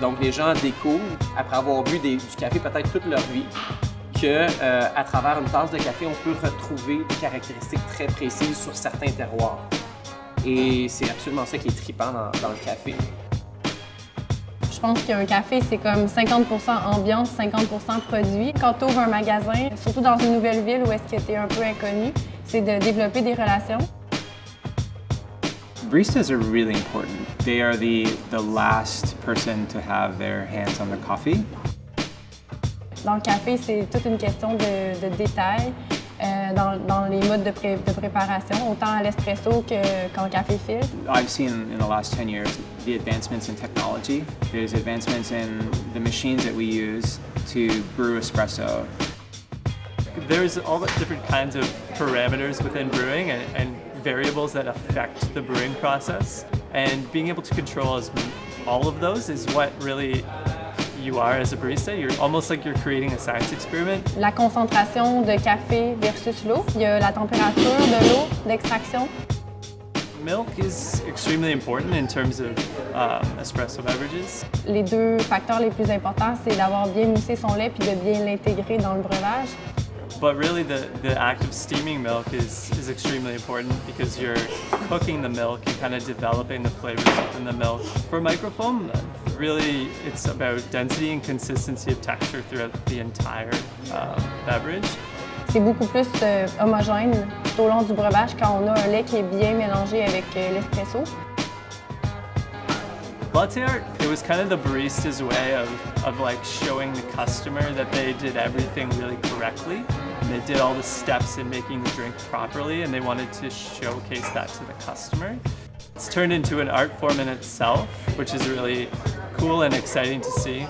Donc les gens découvrent, après avoir bu du café peut-être toute leur vie, que euh, à travers une tasse de café, on peut retrouver des caractéristiques très précises sur certains terroirs. Et c'est absolument ça qui est trippant dans, dans le café. Je pense qu'un café, c'est comme 50% ambiance, 50% produit. Quand tu ouvres un magasin, surtout dans une nouvelle ville où est-ce que tu es un peu inconnu, c'est de développer des relations. Baristas are really important. They are the, the last person to have their hands on the coffee. Dans le café, c'est toute une question de, de détails euh, dans, dans les modes de, pré- de préparation, autant à l'espresso que- qu'en café filtre. I've seen in the last 10 years the advancements in technology. There's advancements in the machines that we use to brew espresso. There's all the different kinds of parameters within brewing and, and variables that affect the brewing process. And being able to control as all of those is what really you are as a barista. You're almost like you're creating a science experiment. La concentration de café versus l'eau. Il y a la température de l'eau d'extraction. Milk is extremely important in terms of um, espresso beverages. Les deux facteurs les plus importants, c'est d'avoir bien moussé son lait puis de bien l'intégrer dans le breuvage. But really, the, the act of steaming milk is, is extremely important because you're cooking the milk and kind of developing the flavors within the milk. For microfoam, really, it's about density and consistency of texture throughout the entire um, beverage. C'est beaucoup plus euh, homogène tout au long du breuvage quand on a un lait qui est bien mélangé avec euh, l'espresso. Latte art, it was kind of the barista's way of, of like showing the customer that they did everything really correctly. And they did all the steps in making the drink properly and they wanted to showcase that to the customer. It's turned into an art form in itself, which is really cool and exciting to see.